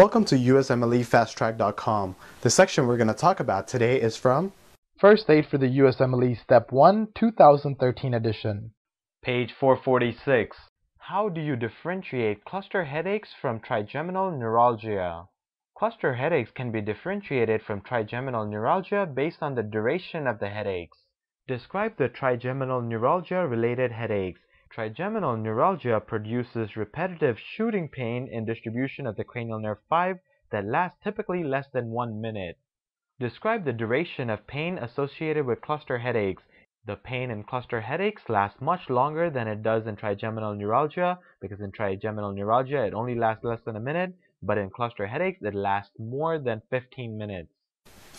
Welcome to USMLEFasttrack.com. The section we're going to talk about today is from First Aid for the USMLE Step 1 2013 edition. Page 446. How do you differentiate cluster headaches from trigeminal neuralgia? Cluster headaches can be differentiated from trigeminal neuralgia based on the duration of the headaches. Describe the trigeminal neuralgia related headaches. Trigeminal neuralgia produces repetitive shooting pain in distribution of the cranial nerve 5 that lasts typically less than 1 minute. Describe the duration of pain associated with cluster headaches. The pain in cluster headaches lasts much longer than it does in trigeminal neuralgia because in trigeminal neuralgia it only lasts less than a minute, but in cluster headaches it lasts more than 15 minutes.